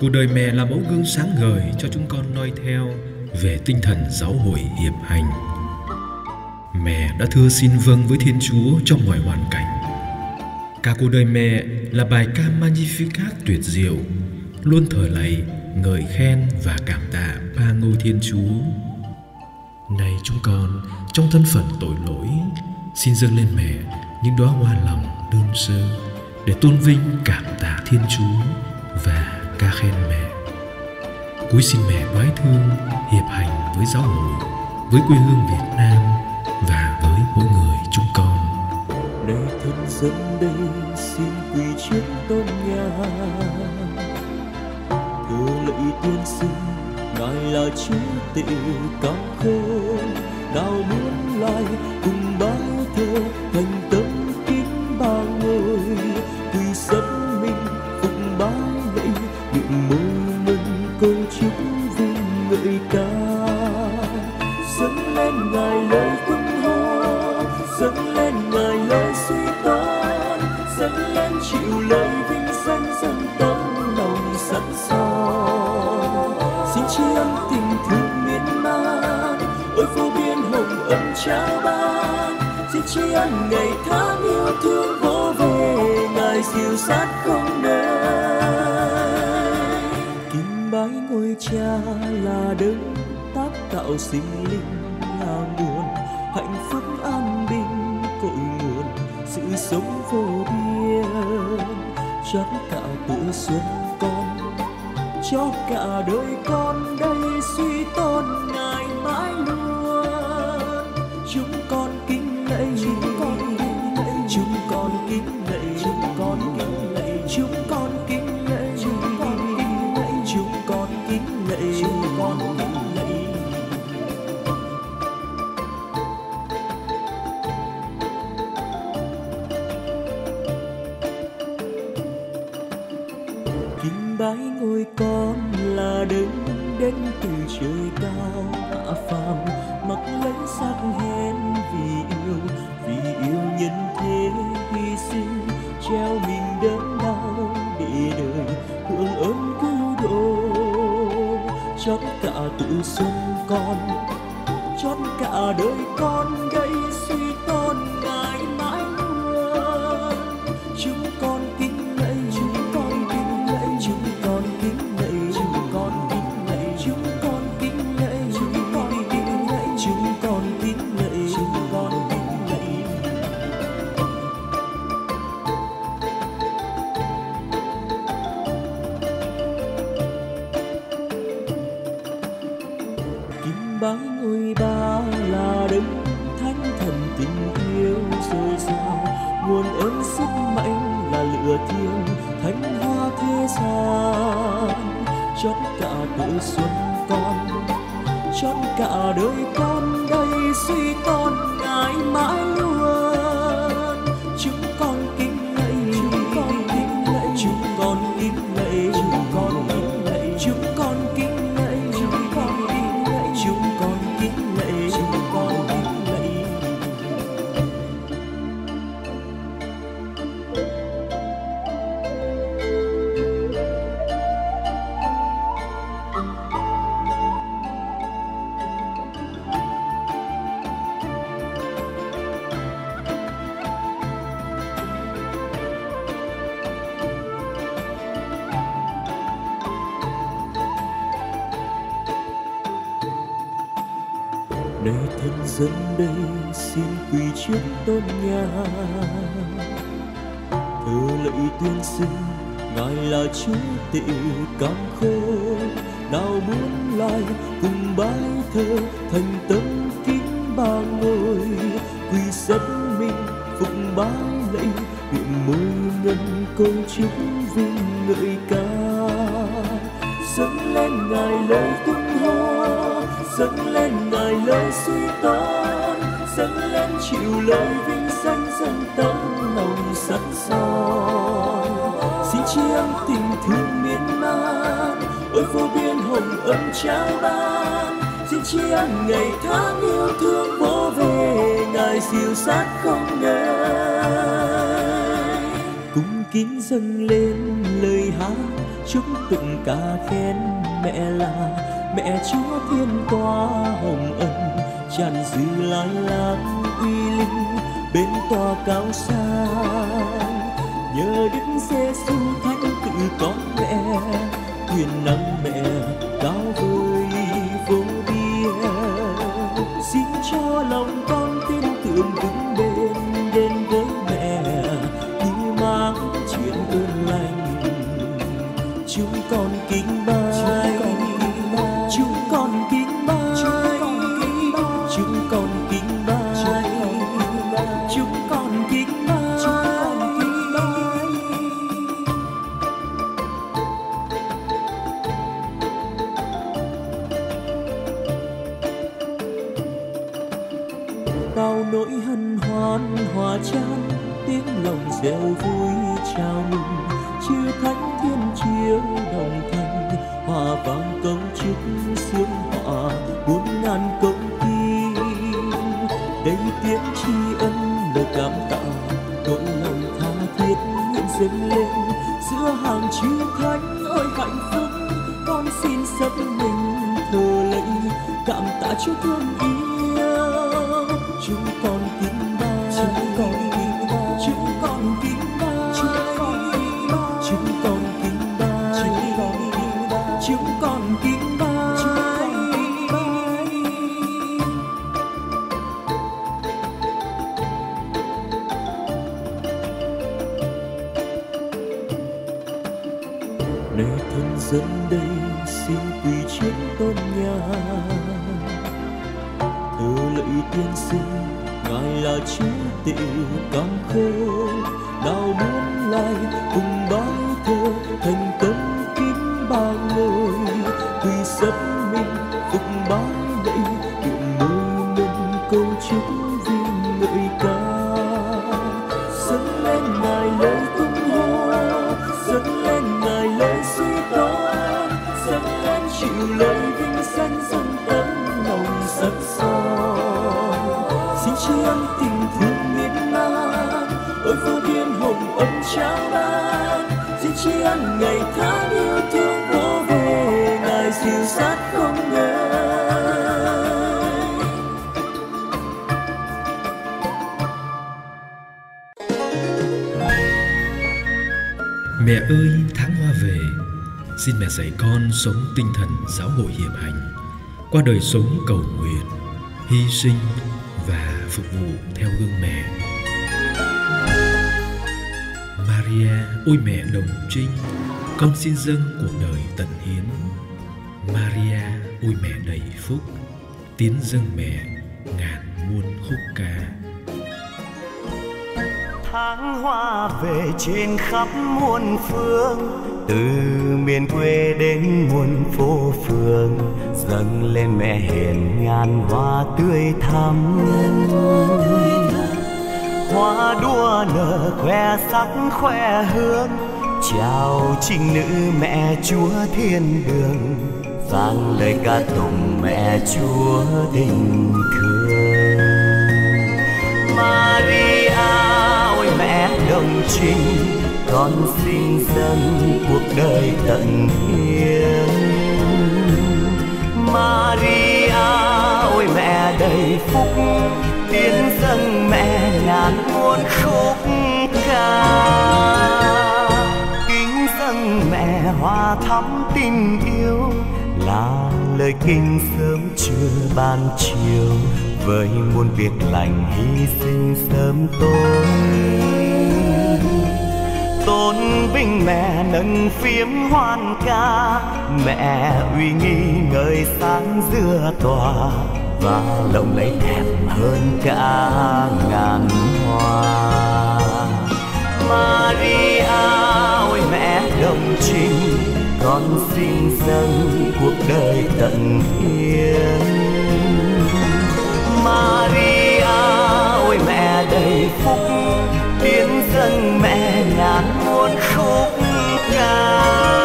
Cuộc đời mẹ là mẫu gương sáng ngời cho chúng con noi theo về tinh thần giáo hội hiệp hành. Mẹ đã thưa xin vâng với Thiên Chúa trong mọi hoàn cảnh. Cả cuộc đời mẹ là bài ca Magnificat tuyệt diệu, luôn thở lạy, ngợi khen và cảm tạ ba ngôi Thiên Chúa. Này chúng con, trong thân phận tội lỗi, xin dâng lên mẹ những đóa hoa lòng đơn sơ để tôn vinh cảm tạ Thiên Chúa và ca khen mẹ. Cúi xin mẹ bái thương hiệp hành với giáo hội, với quê hương Việt Nam và với mỗi người chúng con. Nơi thân dân đây xin quỳ trước tôn nhà Thưa lạy tiên sinh Ngài là Chúa tể cao khôn Nào muốn lại cùng bao thơ thành lên ngài lời tung hô, dâng lên ngài lời suy toán dâng lên chịu lời vinh danh dân tâm lòng sẵn sàng. Xin tri ân tình thương miên man, ôi vô biên hồng ân trao ban. Xin tri ân ngày tháng yêu thương vô về, ngài dìu sát không nơi kính bái ngôi cha là đấng tác tạo sinh linh. Sự sống vô biên. Cho cả tuổi xuân con, cho cả đời con đây xuân tự sung con. Chót cả đời con gây suy con ngày mãi. Chót cả tuổi xuân con chót cả đời con đây suy con, ngài mãi luôn Này thân dân, đây xin quỳ trước tôn nhà. Thờ lạy tuyên sinh, Ngài là Chúa tể cam khôn Nào muốn lại cùng bái thơ Thành tâm kính ba ngôi. Quỳ sắp mình, phục bái lạy nguyện môi ngân câu chúc vinh ngợi ca. Dâng lên ngài lời tung hô dâng lên ngài lời suy tôn, dâng lên chịu lời vinh danh dân tâm lòng sẵn sàng. Xin chi ân tình thương miên man, ôi vô biên hồng ân trao ban. Xin chi ân ngày tháng yêu thương vô về, ngài siêu sát không ngơi cung kính dâng lên lời hát chúng tụng ca khen mẹ là mẹ chúa thiên tòa hồng ân, tràn dư lai lạc uy linh, bên tòa cao xa nhờ đức giêsu thánh tự con mẹ, quyền năng mẹ cao vời vô biên. Xin cho lòng con tin tưởng vững bền đến với mẹ, như mang chuyện ơn lành. Chúng con kính bái tặng nỗi lòng tha thiết nguyện dâng lên giữa hàng chư thánh ơi hạnh phúc. Con xin dâng mình thờ lạy, cảm tạ chúa thương yêu. Chúng con là chúa tể càng khôn, đào muốn lại cùng bao thơ, thành tâm kính ba ngôi. Quy sấp mình phục bái đây tiệm môi nên câu chúc Mẹ ơi, tháng hoa về. Xin mẹ dạy con sống tinh thần giáo hội hiệp hành. Qua đời sống cầu nguyện, Hy sinh và phục vụ theo gương mẹ. Maria, ôi mẹ đồng trinh, Con xin dâng cuộc đời tận hiến. Maria, ôi mẹ đầy phúc, Tiến dâng mẹ ngàn muôn khúc ca tháng hoa về trên khắp muôn phương. Từ miền quê đến muôn phố phường, dâng lên mẹ hiền ngàn hoa tươi thắm. Hoa đua nở khoe sắc, khoe hương, chào trinh nữ mẹ chúa thiên đường. Vang lời ca tụng mẹ chúa tình thương. Maria đồng trinh con xin dâng cuộc đời tận hiến. Maria ôi mẹ đầy phúc, tiến dâng mẹ ngàn muôn khúc ca. Kính dâng mẹ hoa thắm tình yêu, là lời kinh sớm trưa ban chiều. Với muôn việc lành hy sinh sớm tối tôn vinh mẹ nâng phiếm hoan ca. Mẹ uy nghi ngời sáng giữa tòa và lộng lấy thèm hơn cả ngàn hoa. Maria ôi mẹ đồng trinh con xin dâng cuộc đời tận hiến. Maria ôi mẹ đầy phúc tiến dâng mẹ ngàn ca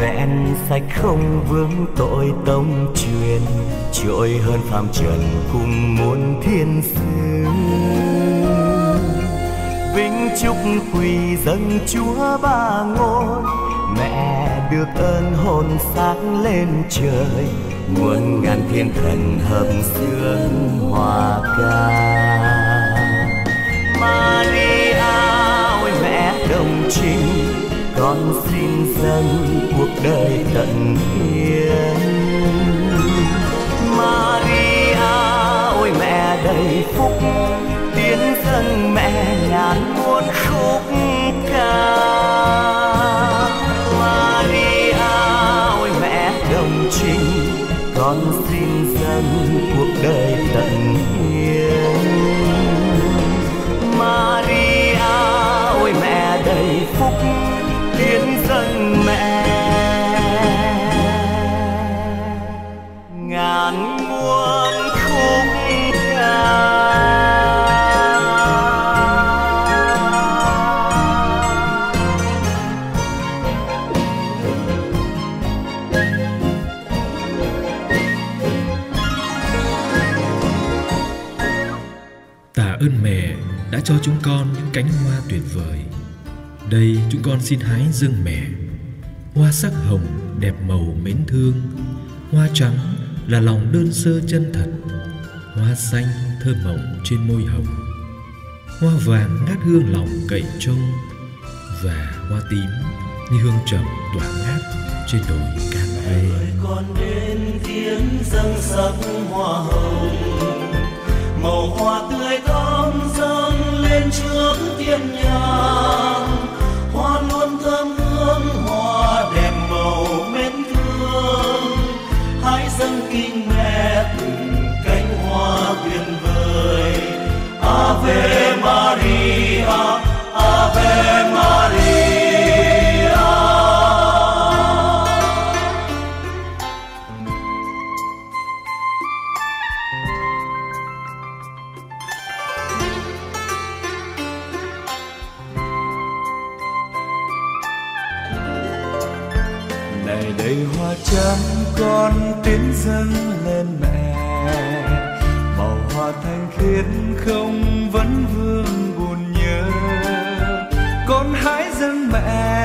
vẹn sạch không vương tội tông truyền trội hơn phàm trần cùng muôn thiên sứ vinh chúc quỳ dâng chúa ba ngôi, mẹ được ơn hồn sáng lên trời. Muôn ngàn thiên thần hợp sướng hòa ca. Maria ôi mẹ đồng trinh con xin dâng cuộc đời tận hiến. Maria, ôi mẹ đầy phúc, tiến dâng mẹ ngàn muôn khúc ca. Maria, ôi mẹ đồng trinh con xin dâng cuộc đời tận hiến. Maria, ôi mẹ đầy phúc cánh hoa tuyệt vời. Đây chúng con xin hái dâng mẹ. Hoa sắc hồng đẹp màu mến thương, hoa trắng là lòng đơn sơ chân thật, hoa xanh thơm mộng trên môi hồng, hoa vàng ngát hương lòng cậy trông và hoa tím như hương trầm tỏa ngát trên đồi cát bay. còn đến tiếng dâng sắc hoa hồng màu hoa lên trước tiên nhang, hoa luôn thơm hương hoa đẹp màu mến thương. Hãy dâng kinh mẹ từng cánh hoa tuyệt vời. Ave maria ave maria. Đầy hoa trắng, con tiến dâng lên mẹ. Màu hoa thanh khiết không vấn vương buồn nhớ. Con hãy dâng mẹ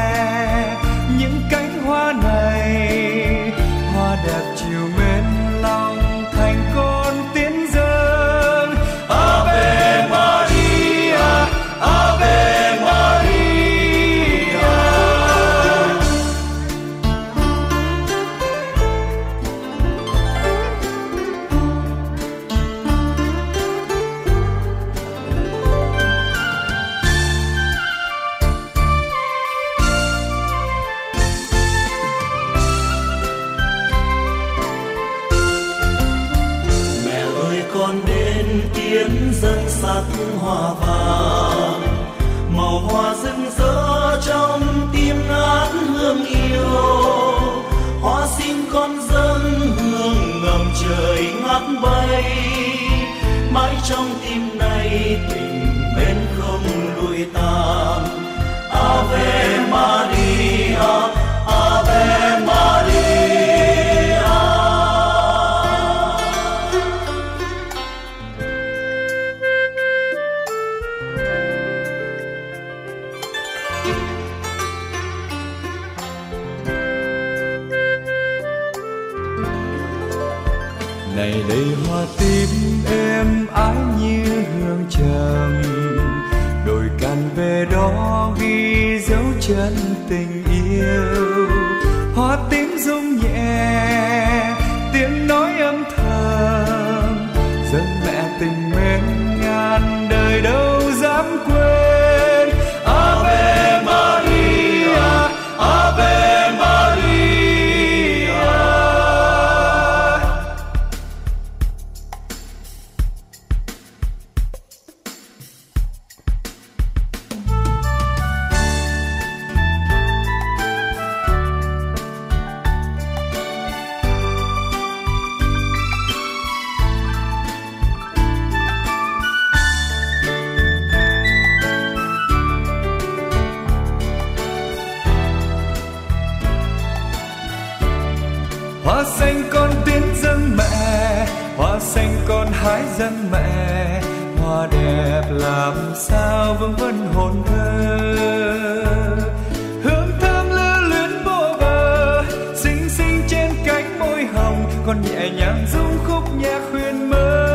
còn nhẹ nhàng dung khúc nhạc khuyên mơ.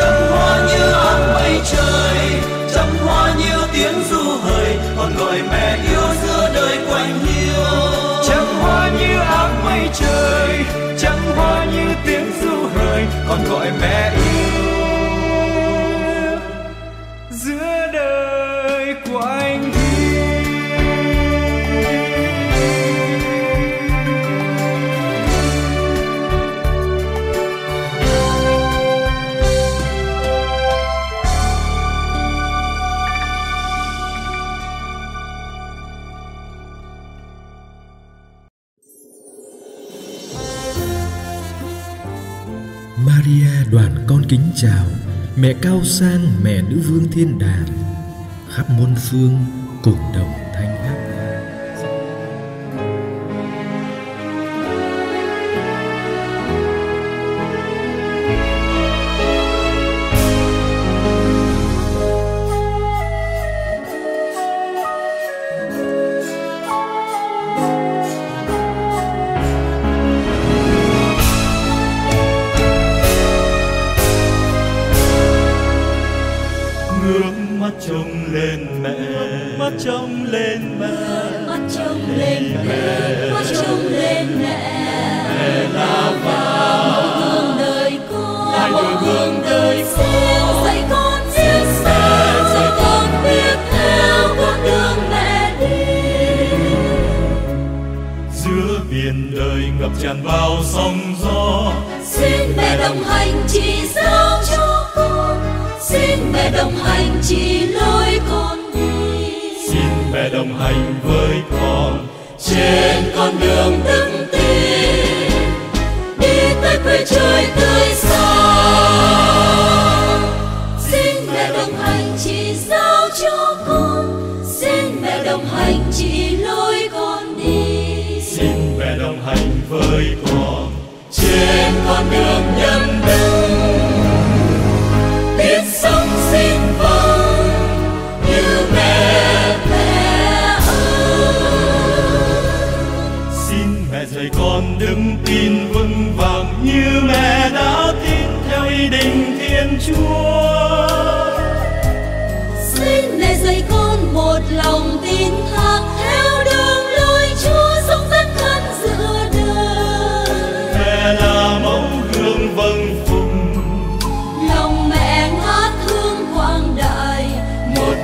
Trăm hoa như áng mây trời trăm hoa như tiếng du hời còn gọi mẹ yêu giữa đời quanh hiu trăm hoa như áng mây trời trăm hoa như tiếng du hời còn gọi mẹ yêu Maria đoàn con kính chào, Mẹ cao sang, mẹ nữ vương thiên đàng, Khắp muôn phương cùng đồng. Mắt trông lên mẹ mắt trông lên mẹ mẹ là một gương đời con một gương đời con dạy con biết sao dạy con biết theo con đường mẹ đi giữa biển đời ngập tràn bao sóng gió xin mẹ đồng hành chỉ sao cho con xin mẹ đồng hành chỉ lối con mẹ đồng hành với con. Trên con đường đức tin, đi tới quê trời tươi sáng. Xin mẹ đồng hành chỉ giao cho con, xin mẹ đồng hành chỉ lối con đi. Xin mẹ đồng hành với con. Trên con đường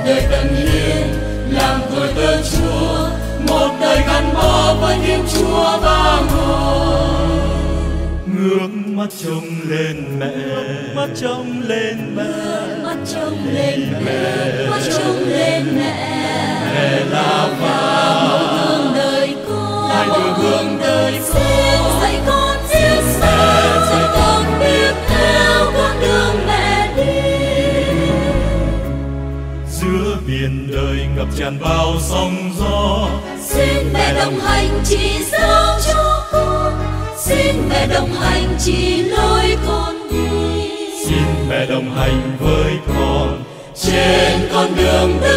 đời tận hiến làm tôi tớ chúa một đời gắn bó với thiên chúa ba ngôi ngước mắt trông lên mẹ. Mắt trông lên mẹ. Mắt trông lên mẹ. Mắt trông lên mẹ. Mẹ là một gương đời con một gương đời con dạy con biển đời ngập tràn bao sóng gió. Xin mẹ đồng hành chỉ giao cho con. Xin mẹ đồng hành chỉ lối con đi. Xin mẹ đồng hành với con. Trên con đường đức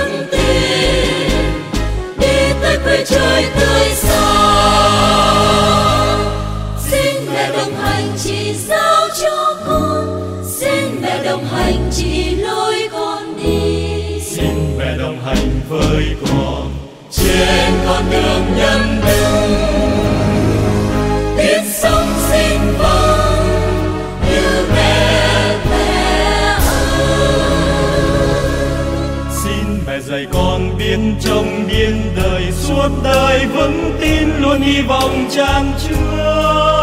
đường nhân đức biết sống xin vâng như mẹ mẹ ơi. Xin mẹ dạy con biết trong biên đời suốt đời vững tin luôn hy vọng chan chứa.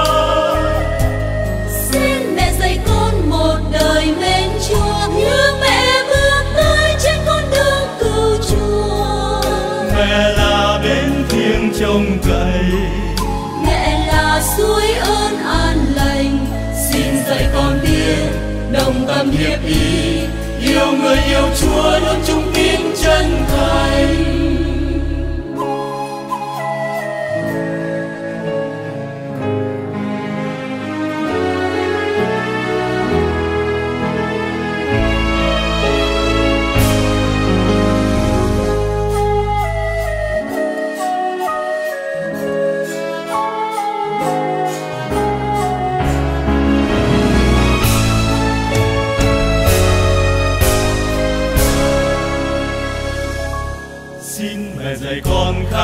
Đồng tâm hiệp ý. Yêu người yêu chúa luôn trung tín chân thành.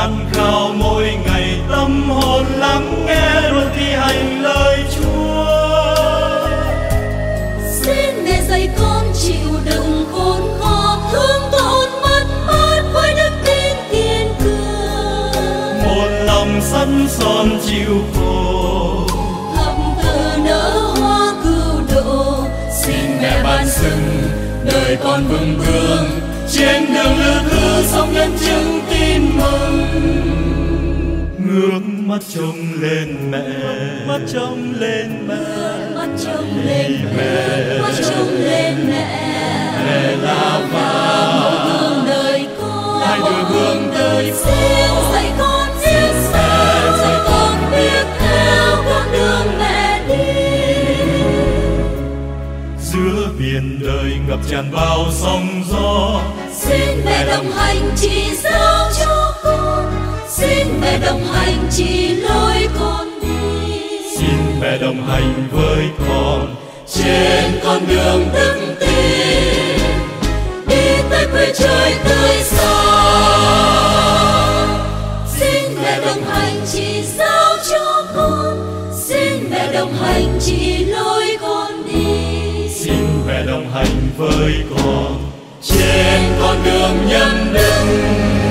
Khát khao mỗi ngày tâm hồn lắng nghe luôn thi hành lời Chúa. Xin mẹ dạy con chịu đựng khốn khó thương tổn mất mát với đức tin kiên cường. Một lòng sẵn son chịu khổ. Thập tự nở hoa cứu độ xin mẹ ban sừng đời con vững bước trên đường lữ thứ sống nhân chứng ngước mắt trông lên mẹ. Mắt trông lên mẹ. Mắt trông lên mẹ. Mắt trông lên mẹ. Mẹ là là mẫu gương đời con Là người gương đời xin dạy con biết sao dạy con biết theo con đường mẹ đi. Giữa biển đời ngập tràn bao sóng gió. Xin mẹ đồng hành chỉ giáo cho xin mẹ đồng hành chỉ lối con đi. Xin mẹ đồng hành với con. Trên con đường đức tin đi tới quê trời tươi sáng. Xin mẹ đồng hành chỉ giáo cho con. Xin mẹ đồng hành chỉ lối con đi. Xin mẹ đồng hành với con. Trên con đường nhân đức